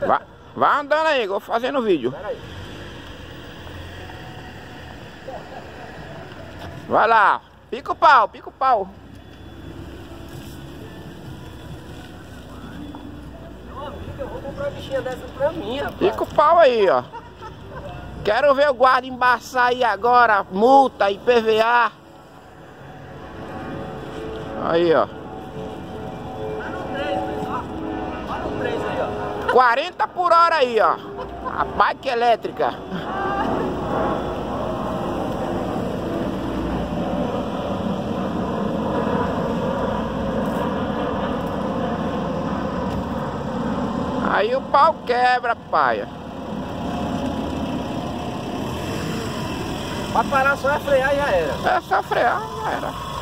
Vai, vai andando aí, vou fazendo vídeo. Vai lá, pica o pau, pica o pau. Eu bichinha dessa mim. Pica o pau aí, ó. Quero ver o guarda embaçar aí agora, multa, IPVA. Aí, ó. 40 por hora aí, ó. A bike elétrica. Aí o pau quebra, paia. Pra parar só é frear e já era. É só frear, já era.